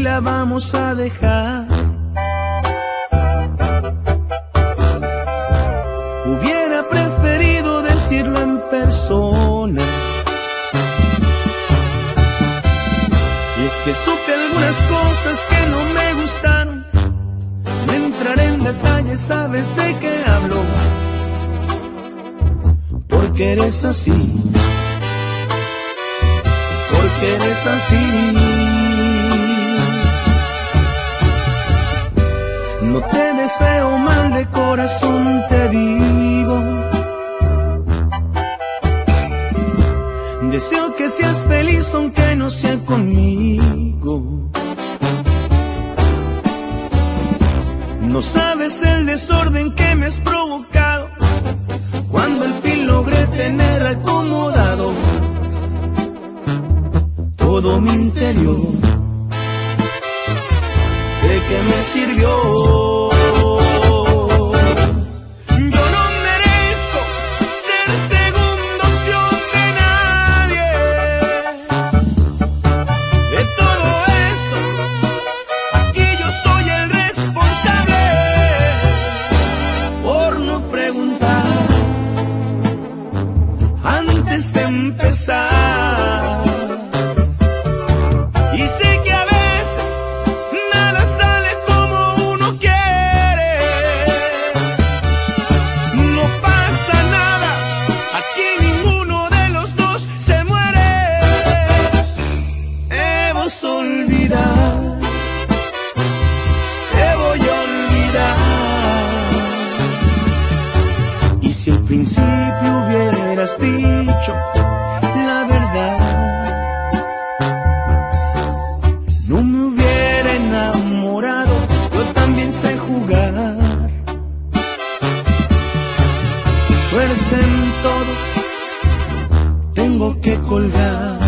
la vamos a dejar. Hubiera preferido decirlo en persona. Y es que supe algunas cosas que no me gustaron. No entraré en detalles, sabes de qué hablo. Porque eres así. Eres así. No te deseo mal de corazón, te digo. Deseo que seas feliz aunque no sea conmigo. No sabes el desorden que me has provocado todo mi interior. ¿De qué me sirvió? Yo principio hubieras dicho la verdad. No me hubiera enamorado, yo también sé jugar. Suerte en todo, tengo que colgar.